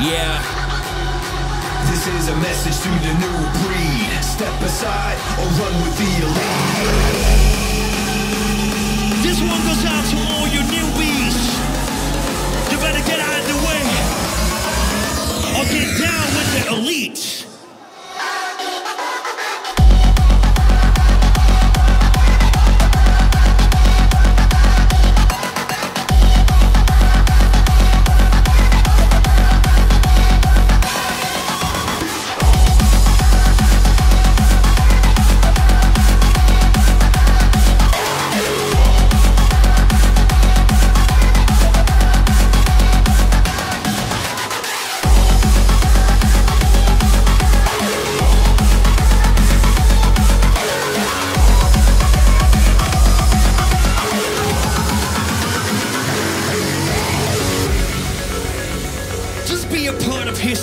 Yeah. This is a message to the new breed. Step aside or run with the elite.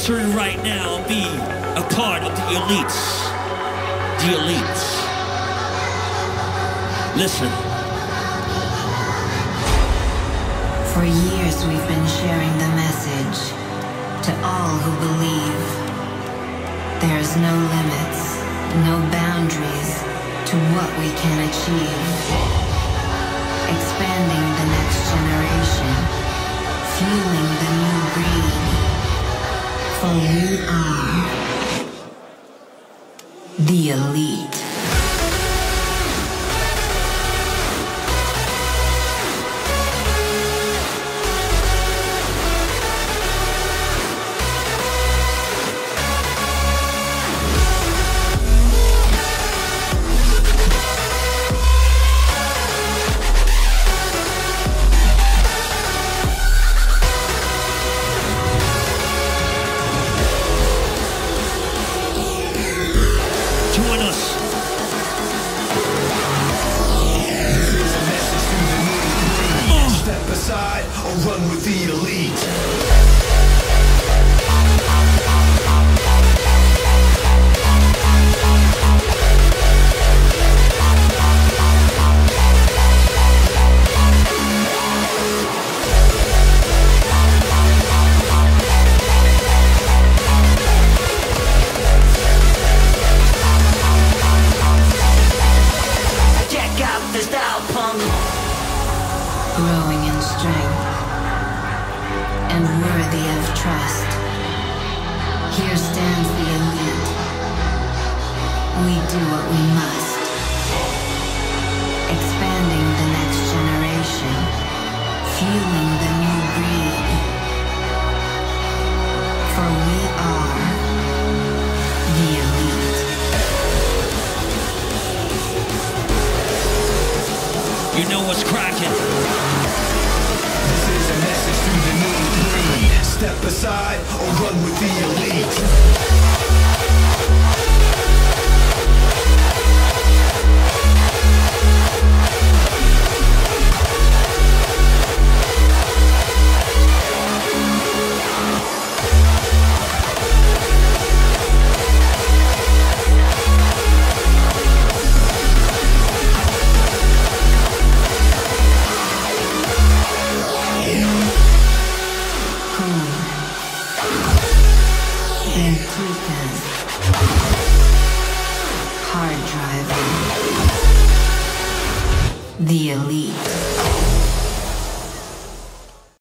Part right now. and Be a part of the elites. The elites. Listen. For years we've been sharing the message to all who believe. There's no limits, no boundaries to what we can achieve. Expanding the elite. Growing in strength and worthy of trust. Here stands the elite. We do what we must. Expanding the next generation, fueling This is a message to the new breed. Step aside or run with the elite. Hard. The elite.